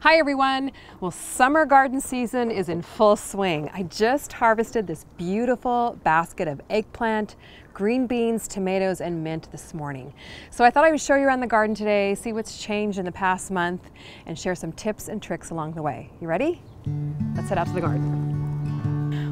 Hi everyone. Well, summer garden season is in full swing. I just harvested this beautiful basket of eggplant, green beans, tomatoes, and mint this morning. So I thought I would show you around the garden today, see what's changed in the past month, and share some tips and tricks along the way. You ready? Let's head out to the garden.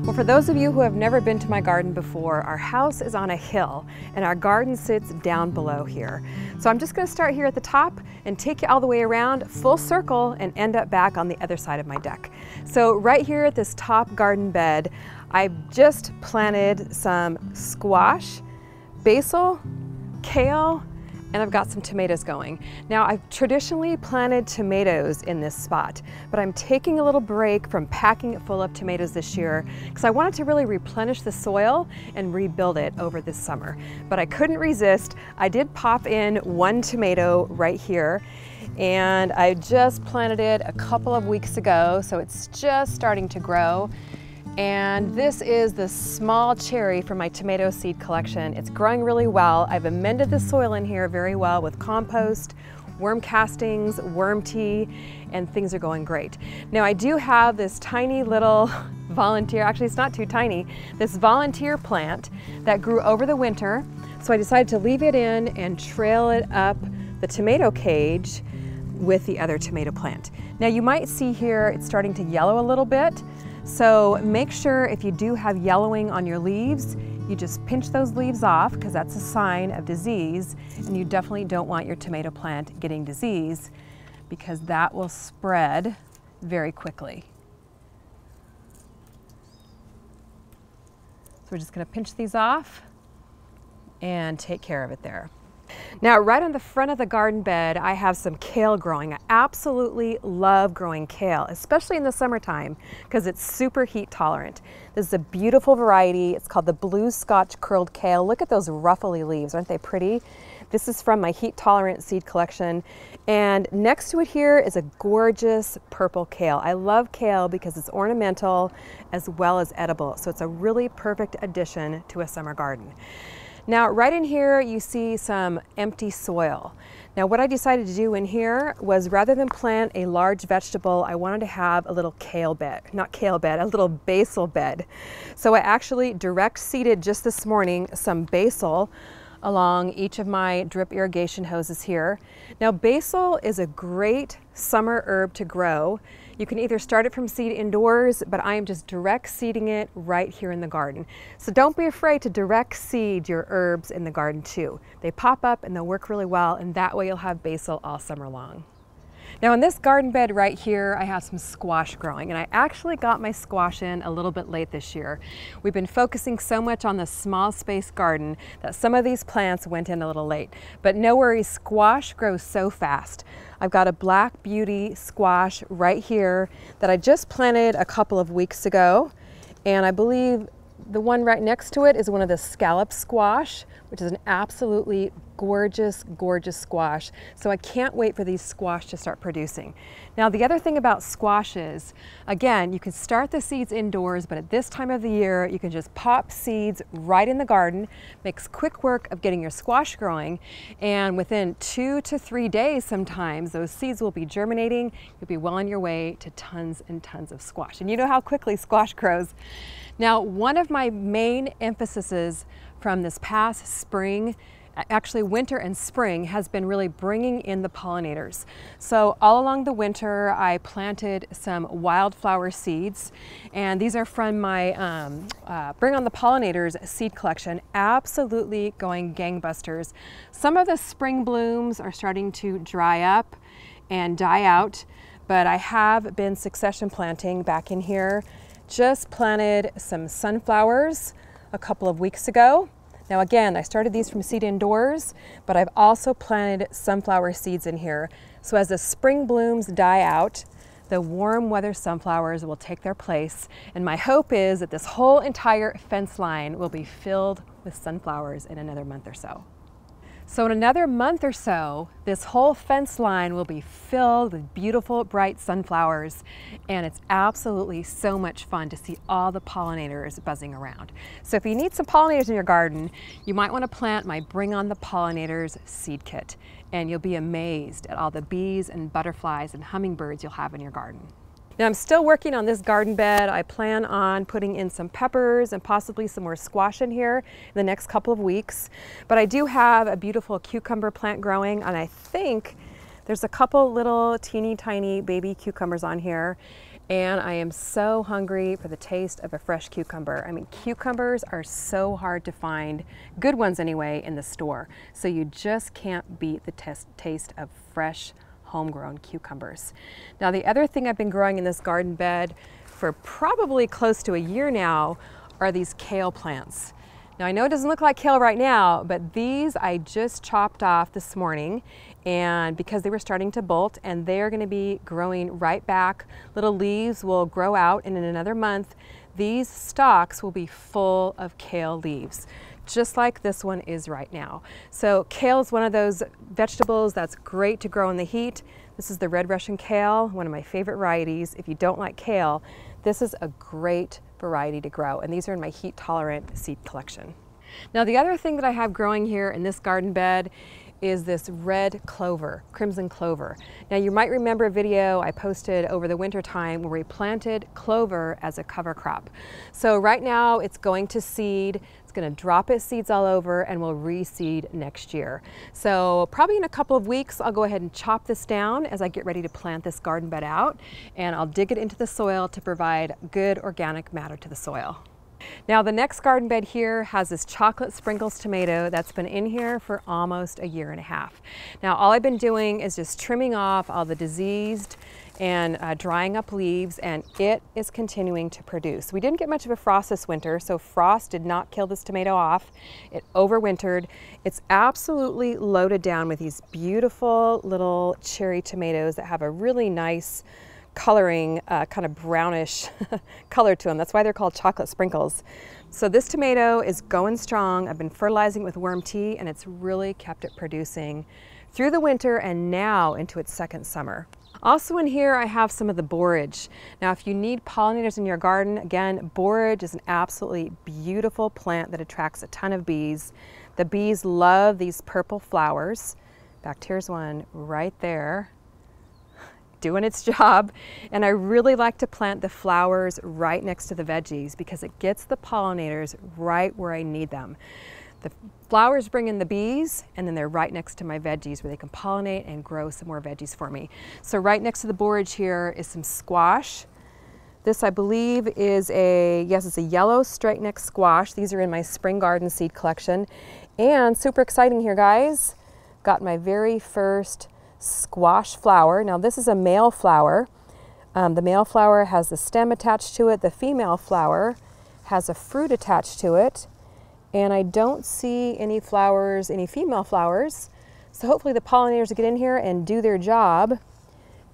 Well, for those of you who have never been to my garden before, our house is on a hill and our garden sits down below here. So I'm just gonna start here at the top and take you all the way around, full circle, and end up back on the other side of my deck. So right here at this top garden bed, I've just planted some squash, basil, kale, and I've got some tomatoes going. Now I've traditionally planted tomatoes in this spot, but I'm taking a little break from packing it full of tomatoes this year because I wanted to really replenish the soil and rebuild it over this summer. But I couldn't resist. I did pop in one tomato right here and I just planted it a couple of weeks ago, so it's just starting to grow. And this is the small cherry from my tomato seed collection. It's growing really well. I've amended the soil in here very well with compost, worm castings, worm tea, and things are going great. Now I do have this tiny little volunteer, actually it's not too tiny, this volunteer plant that grew over the winter. So I decided to leave it in and trail it up the tomato cage with the other tomato plant. Now you might see here it's starting to yellow a little bit. So make sure if you do have yellowing on your leaves, you just pinch those leaves off because that's a sign of disease and you definitely don't want your tomato plant getting disease because that will spread very quickly. So we're just going to pinch these off and take care of it there. Now, right on the front of the garden bed, I have some kale growing. I absolutely love growing kale, especially in the summertime, because it's super heat tolerant. This is a beautiful variety. It's called the Blue Scotch Curled Kale. Look at those ruffly leaves, aren't they pretty? This is from my heat tolerant seed collection. And next to it here is a gorgeous purple kale. I love kale because it's ornamental as well as edible. So it's a really perfect addition to a summer garden. Now, right in here, you see some empty soil. Now, what I decided to do in here was rather than plant a large vegetable, I wanted to have a little kale bed, not kale bed, a little basil bed. So I actually direct seeded just this morning some basil along each of my drip irrigation hoses here. Now basil is a great summer herb to grow. You can either start it from seed indoors, but I am just direct seeding it right here in the garden. So don't be afraid to direct seed your herbs in the garden too. They pop up and they'll work really well and that way you'll have basil all summer long. Now in this garden bed right here, I have some squash growing and I actually got my squash in a little bit late this year. We've been focusing so much on the small space garden that some of these plants went in a little late. But no worries, squash grows so fast. I've got a black beauty squash right here that I just planted a couple of weeks ago. And I believe the one right next to it is one of the scallop squash, which is an absolutely gorgeous, gorgeous squash. So I can't wait for these squash to start producing. Now the other thing about squashes, again, you can start the seeds indoors, but at this time of the year, you can just pop seeds right in the garden, makes quick work of getting your squash growing, and within two to three days sometimes, those seeds will be germinating, you'll be well on your way to tons and tons of squash. And you know how quickly squash grows. Now, one of my main emphases from this past spring actually winter and spring has been really bringing in the pollinators. So all along the winter I planted some wildflower seeds and these are from my um, uh, Bring on the Pollinators seed collection. Absolutely going gangbusters. Some of the spring blooms are starting to dry up and die out but I have been succession planting back in here. Just planted some sunflowers a couple of weeks ago now again, I started these from seed indoors, but I've also planted sunflower seeds in here. So as the spring blooms die out, the warm weather sunflowers will take their place. And my hope is that this whole entire fence line will be filled with sunflowers in another month or so. So in another month or so, this whole fence line will be filled with beautiful, bright sunflowers, and it's absolutely so much fun to see all the pollinators buzzing around. So if you need some pollinators in your garden, you might want to plant my Bring on the Pollinators seed kit. and you'll be amazed at all the bees and butterflies and hummingbirds you'll have in your garden. Now I'm still working on this garden bed. I plan on putting in some peppers and possibly some more squash in here in the next couple of weeks. But I do have a beautiful cucumber plant growing and I think there's a couple little teeny tiny baby cucumbers on here and I am so hungry for the taste of a fresh cucumber. I mean, cucumbers are so hard to find, good ones anyway, in the store. So you just can't beat the taste of fresh homegrown cucumbers. Now the other thing I've been growing in this garden bed for probably close to a year now are these kale plants. Now I know it doesn't look like kale right now, but these I just chopped off this morning and because they were starting to bolt and they're gonna be growing right back. Little leaves will grow out and in another month, these stalks will be full of kale leaves just like this one is right now. So kale is one of those vegetables that's great to grow in the heat. This is the red Russian kale, one of my favorite varieties. If you don't like kale, this is a great variety to grow. And these are in my heat tolerant seed collection. Now the other thing that I have growing here in this garden bed is this red clover, crimson clover. Now you might remember a video I posted over the winter time where we planted clover as a cover crop. So right now it's going to seed, it's gonna drop its seeds all over and will reseed next year. So probably in a couple of weeks I'll go ahead and chop this down as I get ready to plant this garden bed out and I'll dig it into the soil to provide good organic matter to the soil. Now the next garden bed here has this chocolate sprinkles tomato that's been in here for almost a year and a half. Now all I've been doing is just trimming off all the diseased and uh, drying up leaves and it is continuing to produce. We didn't get much of a frost this winter so frost did not kill this tomato off. It overwintered. It's absolutely loaded down with these beautiful little cherry tomatoes that have a really nice coloring, uh, kind of brownish color to them. That's why they're called chocolate sprinkles. So this tomato is going strong. I've been fertilizing with worm tea and it's really kept it producing through the winter and now into its second summer. Also in here I have some of the borage. Now if you need pollinators in your garden, again, borage is an absolutely beautiful plant that attracts a ton of bees. The bees love these purple flowers. Fact, here's one right there doing its job. And I really like to plant the flowers right next to the veggies because it gets the pollinators right where I need them. The flowers bring in the bees and then they're right next to my veggies where they can pollinate and grow some more veggies for me. So right next to the borage here is some squash. This I believe is a, yes, it's a yellow straight neck squash. These are in my spring garden seed collection. And super exciting here guys, got my very first squash flower. Now this is a male flower. Um, the male flower has the stem attached to it. The female flower has a fruit attached to it. And I don't see any flowers, any female flowers. So hopefully the pollinators get in here and do their job.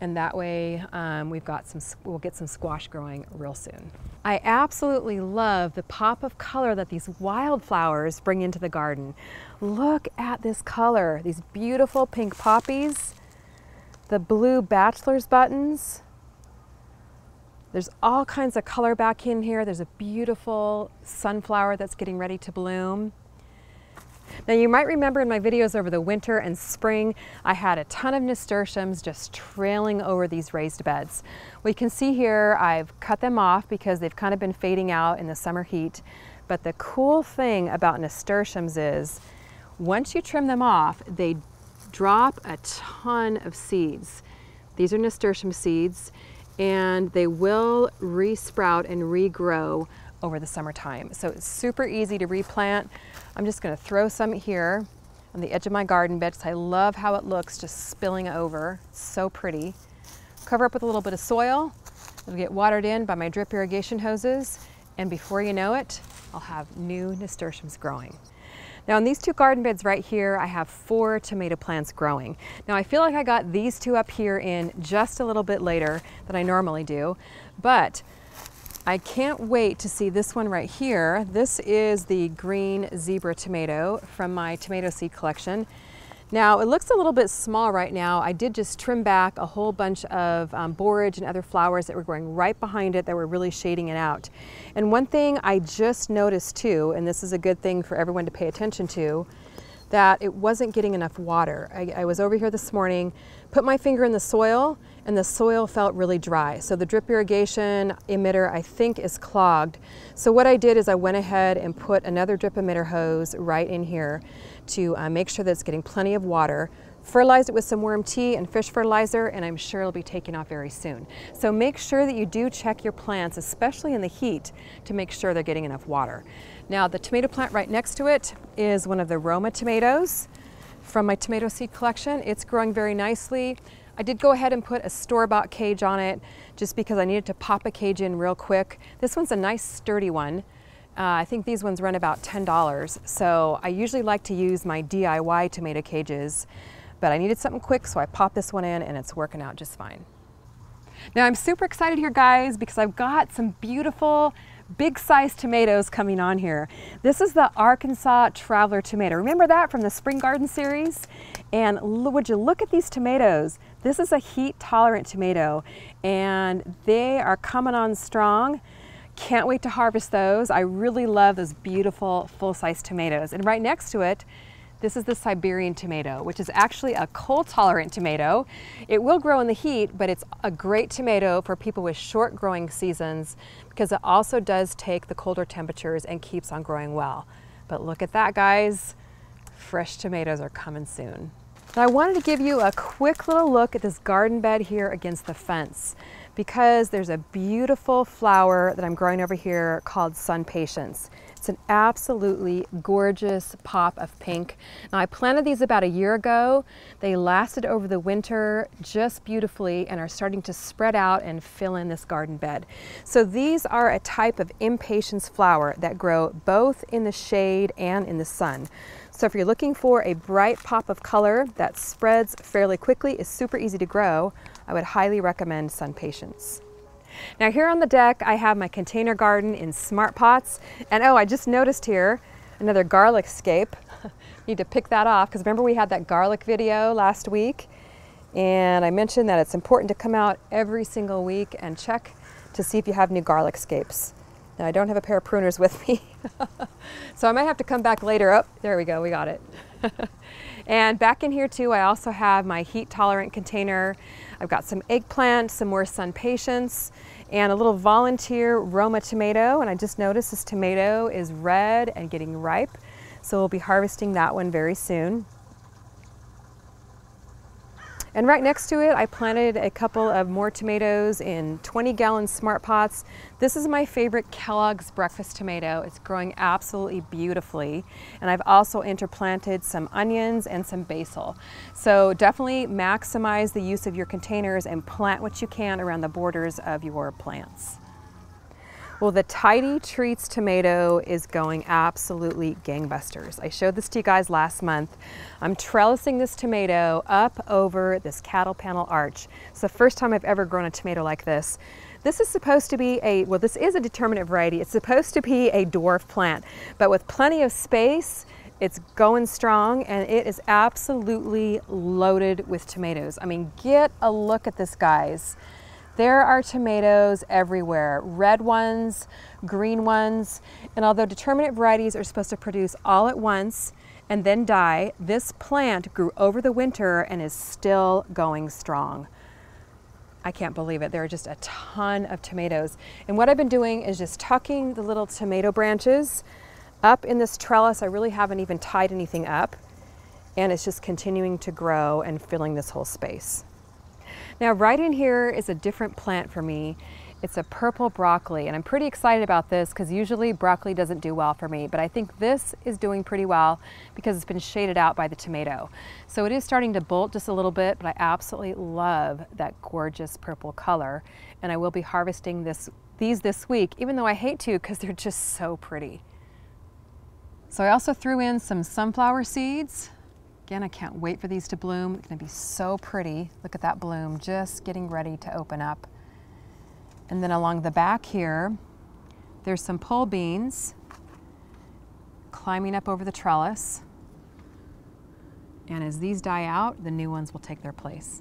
And that way um, we've got some, we'll get some squash growing real soon. I absolutely love the pop of color that these wildflowers bring into the garden. Look at this color, these beautiful pink poppies the blue bachelor's buttons. There's all kinds of color back in here. There's a beautiful sunflower that's getting ready to bloom. Now you might remember in my videos over the winter and spring, I had a ton of nasturtiums just trailing over these raised beds. We can see here I've cut them off because they've kind of been fading out in the summer heat. But the cool thing about nasturtiums is once you trim them off, they drop a ton of seeds. These are nasturtium seeds and they will resprout and regrow over the summertime. So it's super easy to replant. I'm just gonna throw some here on the edge of my garden bed I love how it looks just spilling over. So pretty. Cover up with a little bit of soil. It'll get watered in by my drip irrigation hoses and before you know it, I'll have new nasturtiums growing. Now in these two garden beds right here, I have four tomato plants growing. Now I feel like I got these two up here in just a little bit later than I normally do, but I can't wait to see this one right here. This is the green zebra tomato from my tomato seed collection. Now it looks a little bit small right now. I did just trim back a whole bunch of um, borage and other flowers that were growing right behind it that were really shading it out. And one thing I just noticed too, and this is a good thing for everyone to pay attention to, that it wasn't getting enough water. I, I, was over here this morning, put my finger in the soil, and the soil felt really dry. So the drip irrigation emitter, I think, is clogged. So what I did is I went ahead and put another drip emitter hose right in here to uh, make sure that it's getting plenty of water fertilized it with some worm tea and fish fertilizer and I'm sure it'll be taking off very soon. So make sure that you do check your plants, especially in the heat, to make sure they're getting enough water. Now the tomato plant right next to it is one of the Roma tomatoes from my tomato seed collection. It's growing very nicely. I did go ahead and put a store-bought cage on it just because I needed to pop a cage in real quick. This one's a nice sturdy one. Uh, I think these ones run about $10. So I usually like to use my DIY tomato cages but I needed something quick, so I popped this one in and it's working out just fine. Now I'm super excited here, guys, because I've got some beautiful big sized tomatoes coming on here. This is the Arkansas Traveler tomato. Remember that from the Spring Garden series? And would you look at these tomatoes? This is a heat tolerant tomato and they are coming on strong. Can't wait to harvest those. I really love those beautiful full size tomatoes. And right next to it, this is the Siberian tomato, which is actually a cold tolerant tomato. It will grow in the heat, but it's a great tomato for people with short growing seasons because it also does take the colder temperatures and keeps on growing well. But look at that, guys. Fresh tomatoes are coming soon. Now I wanted to give you a quick little look at this garden bed here against the fence because there's a beautiful flower that I'm growing over here called SunPatiens. It's an absolutely gorgeous pop of pink. Now I planted these about a year ago. They lasted over the winter just beautifully and are starting to spread out and fill in this garden bed. So these are a type of impatiens flower that grow both in the shade and in the sun. So if you're looking for a bright pop of color that spreads fairly quickly, is super easy to grow, I would highly recommend SunPatiens. Now here on the deck, I have my container garden in smart pots. And oh, I just noticed here, another garlic scape. Need to pick that off because remember we had that garlic video last week and I mentioned that it's important to come out every single week and check to see if you have new garlic scapes. Now I don't have a pair of pruners with me, so I might have to come back later. Oh, there we go, we got it. and back in here too, I also have my heat tolerant container. I've got some eggplant, some more SunPatiens, and a little volunteer Roma tomato. And I just noticed this tomato is red and getting ripe. So we'll be harvesting that one very soon. And right next to it, I planted a couple of more tomatoes in 20 gallon smart pots. This is my favorite Kellogg's breakfast tomato. It's growing absolutely beautifully. And I've also interplanted some onions and some basil. So definitely maximize the use of your containers and plant what you can around the borders of your plants. Well, the Tidy Treats tomato is going absolutely gangbusters. I showed this to you guys last month. I'm trellising this tomato up over this cattle panel arch. It's the first time I've ever grown a tomato like this. This is supposed to be a, well, this is a determinate variety. It's supposed to be a dwarf plant, but with plenty of space, it's going strong and it is absolutely loaded with tomatoes. I mean, get a look at this, guys. There are tomatoes everywhere, red ones, green ones, and although determinate varieties are supposed to produce all at once and then die, this plant grew over the winter and is still going strong. I can't believe it. There are just a ton of tomatoes. And what I've been doing is just tucking the little tomato branches up in this trellis. I really haven't even tied anything up. And it's just continuing to grow and filling this whole space. Now right in here is a different plant for me. It's a purple broccoli and I'm pretty excited about this because usually broccoli doesn't do well for me, but I think this is doing pretty well because it's been shaded out by the tomato. So it is starting to bolt just a little bit, but I absolutely love that gorgeous purple color. And I will be harvesting this, these this week, even though I hate to because they're just so pretty. So I also threw in some sunflower seeds Again, I can't wait for these to bloom. It's gonna be so pretty. Look at that bloom, just getting ready to open up. And then along the back here, there's some pole beans climbing up over the trellis. And as these die out, the new ones will take their place.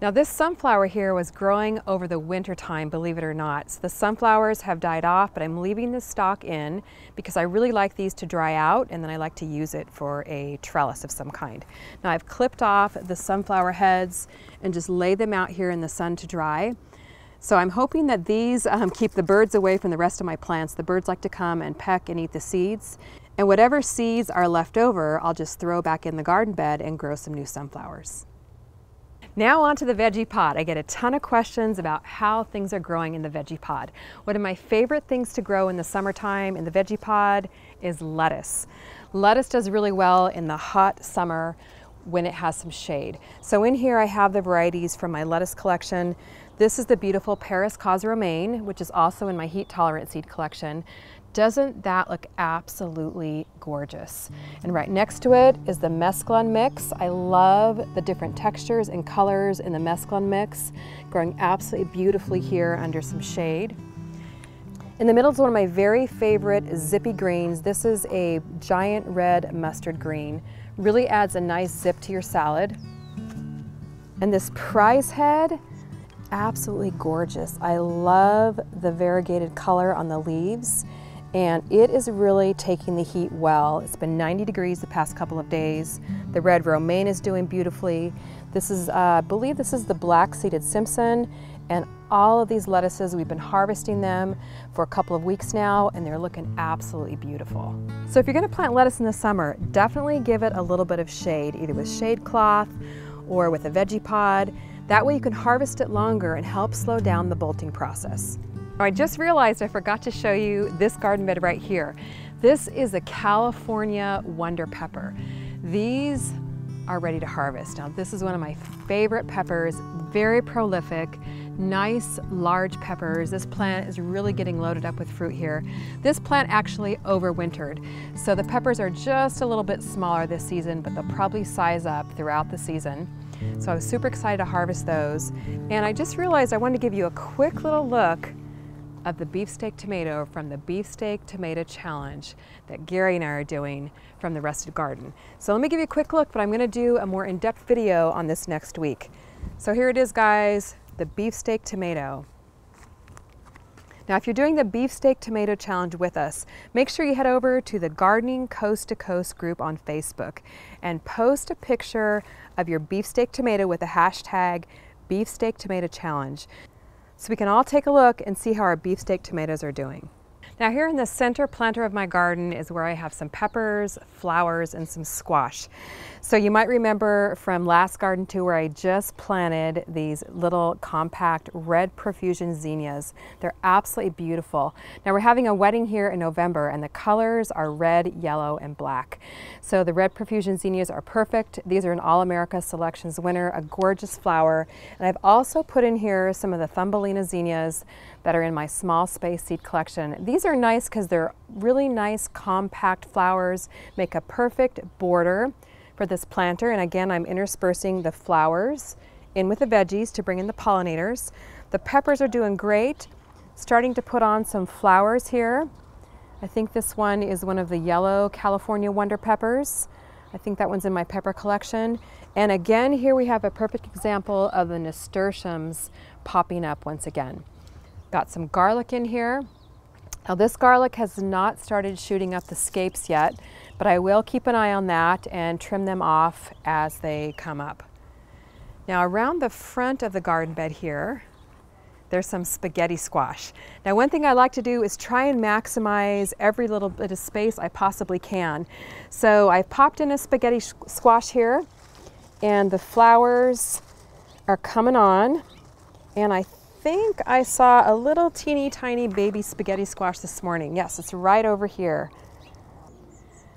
Now this sunflower here was growing over the winter time, believe it or not. So the sunflowers have died off, but I'm leaving the stalk in because I really like these to dry out and then I like to use it for a trellis of some kind. Now I've clipped off the sunflower heads and just lay them out here in the sun to dry. So I'm hoping that these um, keep the birds away from the rest of my plants. The birds like to come and peck and eat the seeds. And whatever seeds are left over, I'll just throw back in the garden bed and grow some new sunflowers. Now on to the Vegepod. I get a ton of questions about how things are growing in the Vegepod. One of my favorite things to grow in the summertime in the Vegepod is lettuce. Lettuce does really well in the hot summer when it has some shade. So in here I have the varieties from my lettuce collection. This is the beautiful Paris Cos Romaine, which is also in my heat tolerant seed collection. Doesn't that look absolutely gorgeous? And right next to it is the mesclun mix. I love the different textures and colors in the mesclun mix, growing absolutely beautifully here under some shade. In the middle is one of my very favorite zippy greens. This is a giant red mustard green. Really adds a nice zip to your salad. And this Prizehead, absolutely gorgeous. I love the variegated color on the leaves and it is really taking the heat well. It's been 90 degrees the past couple of days. The red romaine is doing beautifully. This is, uh, I believe this is the black seeded Simpson and all of these lettuces, we've been harvesting them for a couple of weeks now and they're looking absolutely beautiful. So if you're gonna plant lettuce in the summer, definitely give it a little bit of shade, either with shade cloth or with a Vegepod. That way you can harvest it longer and help slow down the bolting process. I just realized I forgot to show you this garden bed right here. This is a California Wonder Pepper. These are ready to harvest. Now this is one of my favorite peppers, very prolific, nice large peppers. This plant is really getting loaded up with fruit here. This plant actually overwintered. So the peppers are just a little bit smaller this season, but they'll probably size up throughout the season. So I was super excited to harvest those. And I just realized I wanted to give you a quick little look of the beefsteak tomato from the Beefsteak Tomato Challenge that Gary and I are doing from the Rusted Garden. So let me give you a quick look, but I'm gonna do a more in-depth video on this next week. So here it is, guys, the beefsteak tomato. Now, if you're doing the Beefsteak Tomato Challenge with us, make sure you head over to the Gardening Coast to Coast group on Facebook and post a picture of your beefsteak tomato with the hashtag Beefsteak Tomato Challenge so we can all take a look and see how our beefsteak tomatoes are doing. Now here in the center planter of my garden is where I have some peppers, flowers, and some squash. So you might remember from last garden tour where I just planted these little compact red profusion zinnias. They're absolutely beautiful. Now we're having a wedding here in November and the colors are red, yellow, and black. So the red profusion zinnias are perfect. These are an All America Selections winner, a gorgeous flower. And I've also put in here some of the Thumbelina zinnias that are in my small space seed collection. These are nice because they're really nice compact flowers, make a perfect border for this planter. And again, I'm interspersing the flowers in with the veggies to bring in the pollinators. The peppers are doing great. Starting to put on some flowers here. I think this one is one of the yellow California Wonder Peppers. I think that one's in my pepper collection. And again, here we have a perfect example of the nasturtiums popping up once again. Got some garlic in here. Now this garlic has not started shooting up the scapes yet, but I will keep an eye on that and trim them off as they come up. Now around the front of the garden bed here, there's some spaghetti squash. Now one thing I like to do is try and maximize every little bit of space I possibly can. So I've popped in a spaghetti squash here and the flowers are coming on and I think I saw a little teeny tiny baby spaghetti squash this morning. Yes, it's right over here.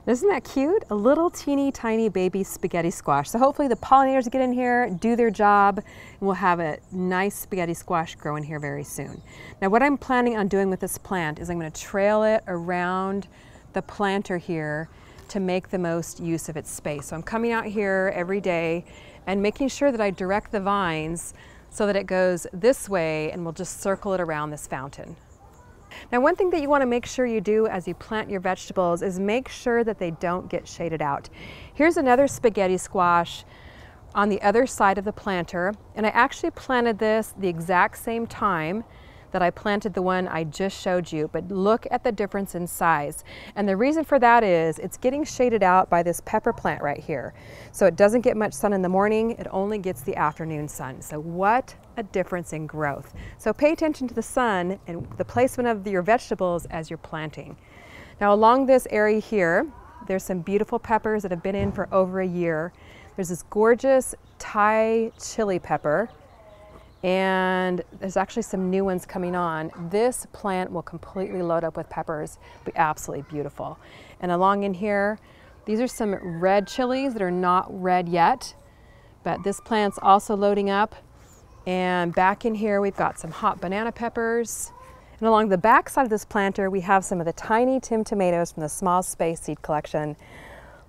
Isn't that cute? A little teeny tiny baby spaghetti squash. So hopefully the pollinators get in here, do their job, and we'll have a nice spaghetti squash growing here very soon. Now what I'm planning on doing with this plant is I'm gonna trail it around the planter here to make the most use of its space. So I'm coming out here every day and making sure that I direct the vines so that it goes this way and we'll just circle it around this fountain. Now one thing that you want to make sure you do as you plant your vegetables is make sure that they don't get shaded out. Here's another spaghetti squash on the other side of the planter. And I actually planted this the exact same time that I planted the one I just showed you, but look at the difference in size. And the reason for that is it's getting shaded out by this pepper plant right here. So it doesn't get much sun in the morning, it only gets the afternoon sun. So what a difference in growth. So pay attention to the sun and the placement of your vegetables as you're planting. Now along this area here, there's some beautiful peppers that have been in for over a year. There's this gorgeous Thai chili pepper and there's actually some new ones coming on. This plant will completely load up with peppers, be absolutely beautiful. And along in here, these are some red chilies that are not red yet, but this plant's also loading up. And back in here, we've got some hot banana peppers. And along the back side of this planter, we have some of the tiny Tim tomatoes from the Small Space Seed Collection.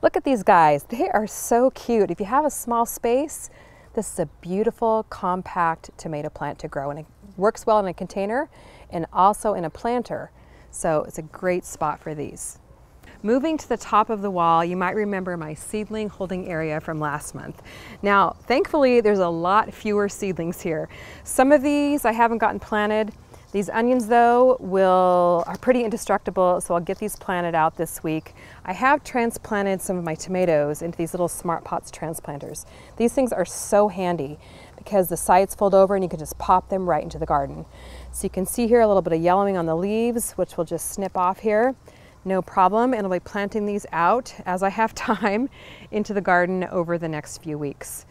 Look at these guys. They are so cute. If you have a small space, this is a beautiful, compact tomato plant to grow and it works well in a container and also in a planter. So it's a great spot for these. Moving to the top of the wall, you might remember my seedling holding area from last month. Now, thankfully, there's a lot fewer seedlings here. Some of these I haven't gotten planted, these onions though will are pretty indestructible, so I'll get these planted out this week. I have transplanted some of my tomatoes into these little Smart Pots transplanters. These things are so handy because the sides fold over and you can just pop them right into the garden. So you can see here a little bit of yellowing on the leaves, which we'll just snip off here. No problem, and I'll be planting these out as I have time into the garden over the next few weeks.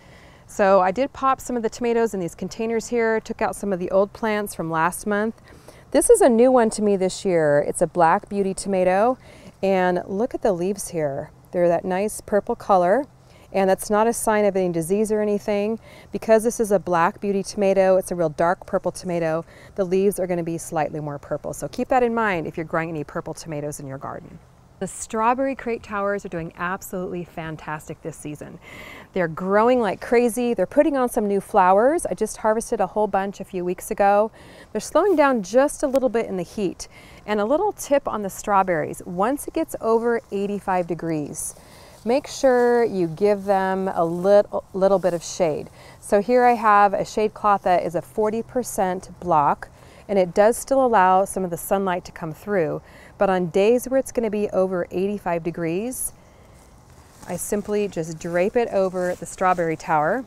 So I did pop some of the tomatoes in these containers here, took out some of the old plants from last month. This is a new one to me this year. It's a Black Beauty tomato, and look at the leaves here. They're that nice purple color, and that's not a sign of any disease or anything. Because this is a Black Beauty tomato, it's a real dark purple tomato, the leaves are gonna be slightly more purple. So keep that in mind if you're growing any purple tomatoes in your garden. The strawberry crate towers are doing absolutely fantastic this season. They're growing like crazy. They're putting on some new flowers. I just harvested a whole bunch a few weeks ago. They're slowing down just a little bit in the heat. And a little tip on the strawberries, once it gets over 85 degrees, make sure you give them a little, little bit of shade. So here I have a shade cloth that is a 40% block and it does still allow some of the sunlight to come through. But on days where it's going to be over 85 degrees, I simply just drape it over the strawberry tower.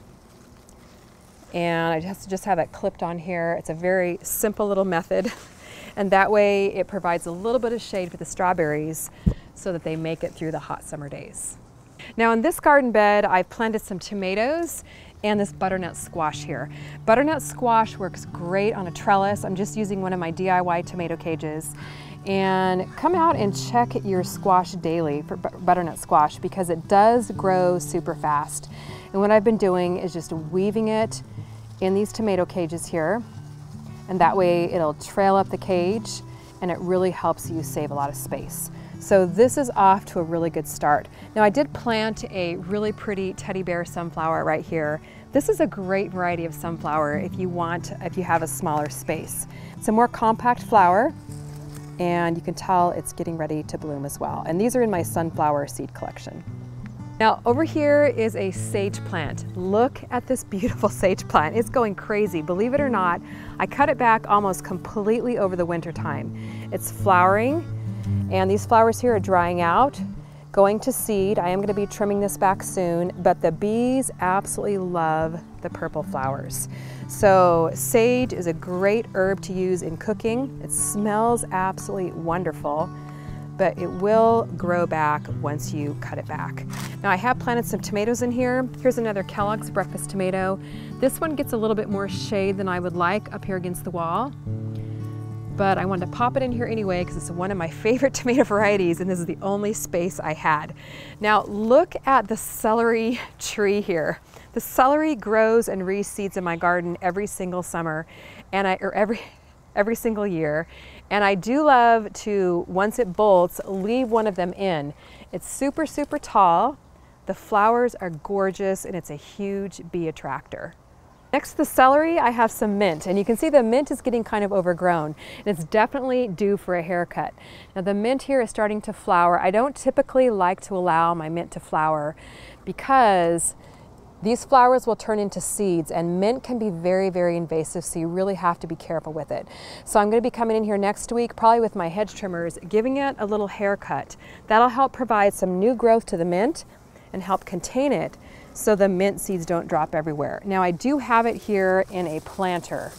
And I just, just have it clipped on here. It's a very simple little method. And that way it provides a little bit of shade for the strawberries so that they make it through the hot summer days. Now in this garden bed, I've planted some tomatoes and this butternut squash here. Butternut squash works great on a trellis. I'm just using one of my DIY tomato cages. And come out and check your squash daily for butternut squash because it does grow super fast. And what I've been doing is just weaving it in these tomato cages here. And that way it'll trail up the cage and it really helps you save a lot of space. So this is off to a really good start. Now I did plant a really pretty teddy bear sunflower right here. This is a great variety of sunflower if you want, if you have a smaller space. It's a more compact flower and you can tell it's getting ready to bloom as well. And these are in my sunflower seed collection. Now over here is a sage plant. Look at this beautiful sage plant. It's going crazy, believe it or not. I cut it back almost completely over the winter time. It's flowering and these flowers here are drying out, going to seed. I am going to be trimming this back soon, but the bees absolutely love the purple flowers. So sage is a great herb to use in cooking. It smells absolutely wonderful, but it will grow back once you cut it back. Now I have planted some tomatoes in here. Here's another Kellogg's breakfast tomato. This one gets a little bit more shade than I would like up here against the wall but I wanted to pop it in here anyway because it's one of my favorite tomato varieties and this is the only space I had. Now look at the celery tree here. The celery grows and reseeds in my garden every single summer and I, or every, every single year. And I do love to, once it bolts, leave one of them in. It's super, super tall. The flowers are gorgeous and it's a huge bee attractor. Next to the celery, I have some mint, and you can see the mint is getting kind of overgrown, and it's definitely due for a haircut. Now the mint here is starting to flower. I don't typically like to allow my mint to flower because These flowers will turn into seeds and mint can be very, very invasive, so you really have to be careful with it. So I'm gonna be coming in here next week, probably with my hedge trimmers, giving it a little haircut. That'll help provide some new growth to the mint and help contain it so the mint seeds don't drop everywhere. Now I do have it here in a planter.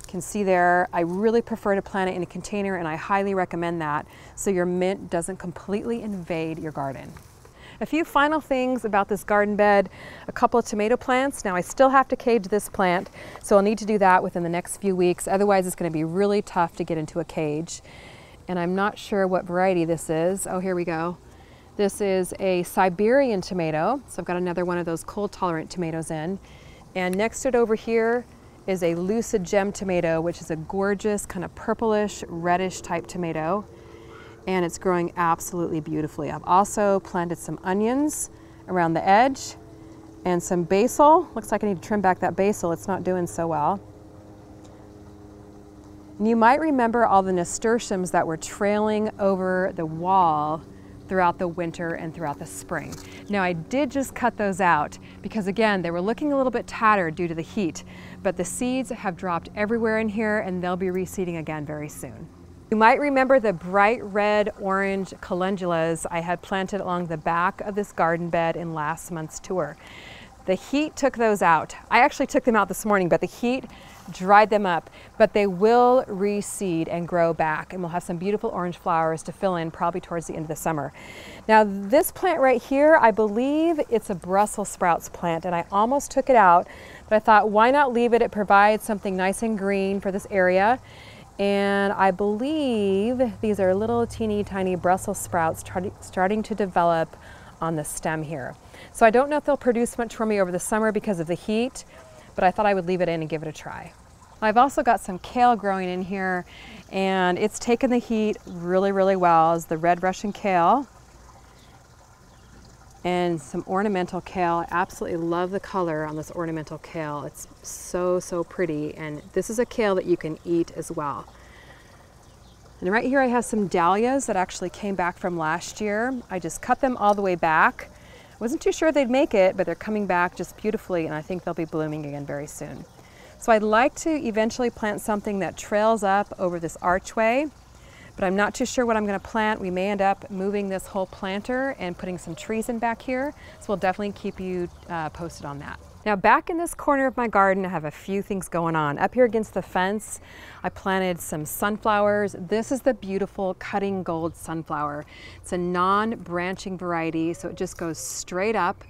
You can see there, I really prefer to plant it in a container and I highly recommend that so your mint doesn't completely invade your garden. A few final things about this garden bed, a couple of tomato plants. Now I still have to cage this plant, so I'll need to do that within the next few weeks. Otherwise it's gonna be really tough to get into a cage. And I'm not sure what variety this is. Oh, here we go. This is a Siberian tomato. So I've got another one of those cold tolerant tomatoes in. And next to it over here is a lucid gem tomato, which is a gorgeous kind of purplish, reddish type tomato and it's growing absolutely beautifully. I've also planted some onions around the edge and some basil. Looks like I need to trim back that basil. It's not doing so well. And you might remember all the nasturtiums that were trailing over the wall throughout the winter and throughout the spring. Now I did just cut those out because again, they were looking a little bit tattered due to the heat, but the seeds have dropped everywhere in here and they'll be reseeding again very soon. You might remember the bright red orange calendulas I had planted along the back of this garden bed in last month's tour. The heat took those out. I actually took them out this morning, but the heat dried them up, but they will reseed and grow back and we'll have some beautiful orange flowers to fill in probably towards the end of the summer. Now this plant right here, I believe it's a Brussels sprouts plant and I almost took it out, but I thought why not leave it? It provides something nice and green for this area and I believe these are little teeny tiny Brussels sprouts starting to develop on the stem here. So I don't know if they'll produce much for me over the summer because of the heat, but I thought I would leave it in and give it a try. I've also got some kale growing in here and it's taken the heat really, really well as the red Russian kale and some ornamental kale. I absolutely love the color on this ornamental kale. It's so, so pretty. And this is a kale that you can eat as well. And right here I have some dahlias that actually came back from last year. I just cut them all the way back. Wasn't too sure they'd make it, but they're coming back just beautifully and I think they'll be blooming again very soon. So I'd like to eventually plant something that trails up over this archway but I'm not too sure what I'm gonna plant. We may end up moving this whole planter and putting some trees in back here. So we'll definitely keep you uh, posted on that. Now back in this corner of my garden, I have a few things going on. Up here against the fence, I planted some sunflowers. This is the beautiful cutting gold sunflower. It's a non-branching variety, so it just goes straight up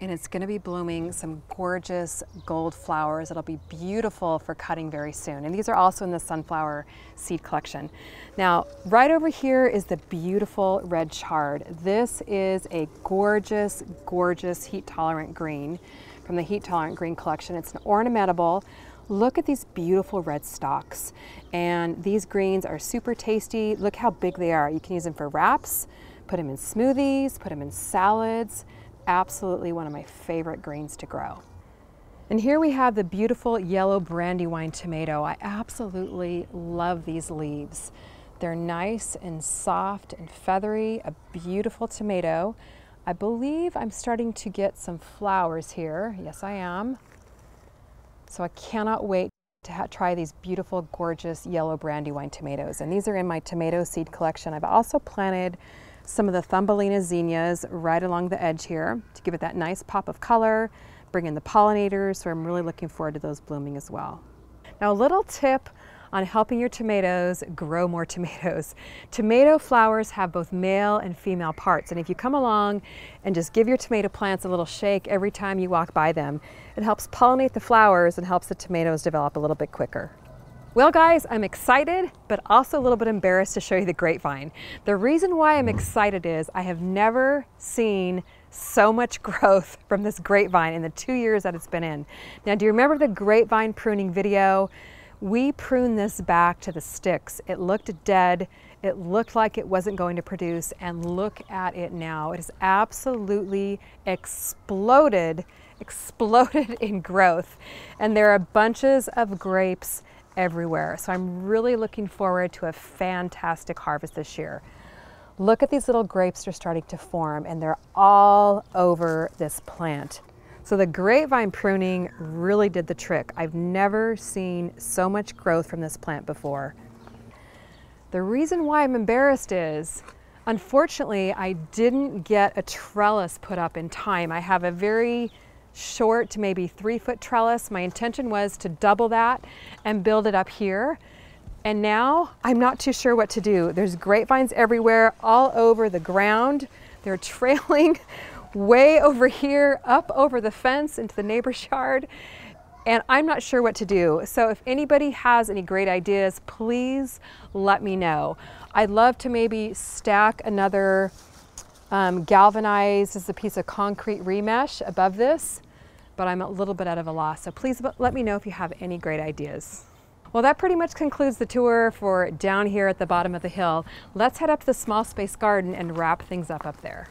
and it's going to be blooming some gorgeous gold flowers. It'll be beautiful for cutting very soon. And these are also in the sunflower seed collection. Now, right over here is the beautiful red chard. This is a gorgeous, gorgeous heat tolerant green from the heat tolerant green collection. It's an ornamentable. Look at these beautiful red stalks. And these greens are super tasty. Look how big they are. You can use them for wraps, put them in smoothies, put them in salads absolutely one of my favorite greens to grow. And here we have the beautiful yellow brandywine tomato. I absolutely love these leaves. They're nice and soft and feathery, a beautiful tomato. I believe I'm starting to get some flowers here. Yes, I am. So I cannot wait to try these beautiful, gorgeous yellow brandywine tomatoes. And these are in my tomato seed collection. I've also planted some of the Thumbelina zinnias right along the edge here to give it that nice pop of color, bring in the pollinators, so I'm really looking forward to those blooming as well. Now a little tip on helping your tomatoes grow more tomatoes. Tomato flowers have both male and female parts and if you come along and just give your tomato plants a little shake every time you walk by them, it helps pollinate the flowers and helps the tomatoes develop a little bit quicker. Well guys, I'm excited, but also a little bit embarrassed to show you the grapevine. The reason why I'm mm. excited is I have never seen so much growth from this grapevine in the two years that it's been in. Now, do you remember the grapevine pruning video? We pruned this back to the sticks. It looked dead. It looked like it wasn't going to produce and look at it now. It has absolutely exploded, exploded in growth. And there are bunches of grapes everywhere. So I'm really looking forward to a fantastic harvest this year. Look at these little grapes that are starting to form and they're all over this plant. So the grapevine pruning really did the trick. I've never seen so much growth from this plant before. The reason why I'm embarrassed is, unfortunately, I didn't get a trellis put up in time. I have a very short to maybe three foot trellis. My intention was to double that and build it up here. And now I'm not too sure what to do. There's grapevines everywhere, all over the ground. They're trailing way over here, up over the fence into the neighbor's yard. And I'm not sure what to do. So if anybody has any great ideas, please let me know. I'd love to maybe stack another um, galvanized as a piece of concrete remesh above this but I'm a little bit out of a loss. So please let me know if you have any great ideas. Well, that pretty much concludes the tour for down here at the bottom of the hill. Let's head up to the small space garden and wrap things up up there.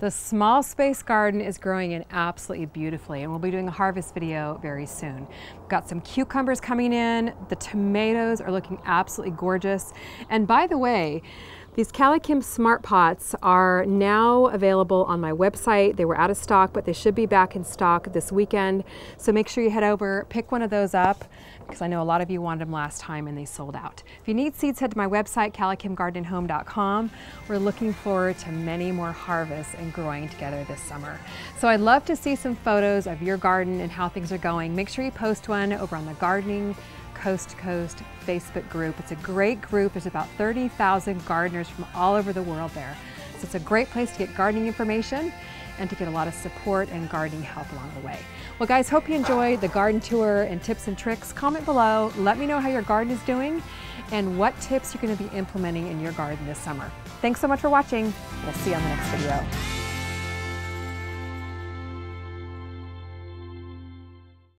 The small space garden is growing in absolutely beautifully and we'll be doing a harvest video very soon. We've got some cucumbers coming in. The tomatoes are looking absolutely gorgeous. And by the way, these Calikim Smart Pots are now available on my website. They were out of stock, but they should be back in stock this weekend. So make sure you head over, pick one of those up, because I know a lot of you wanted them last time and they sold out. If you need seeds, head to my website, calikimgardenhome.com. We're looking forward to many more harvests and growing together this summer. So I'd love to see some photos of your garden and how things are going. Make sure you post one over on the gardening Coast to Coast Facebook group. It's a great group. There's about 30,000 gardeners from all over the world there. So it's a great place to get gardening information and to get a lot of support and gardening help along the way. Well guys, hope you enjoyed the garden tour and tips and tricks. Comment below, let me know how your garden is doing and what tips you're gonna be implementing in your garden this summer. Thanks so much for watching. We'll see you on the next video.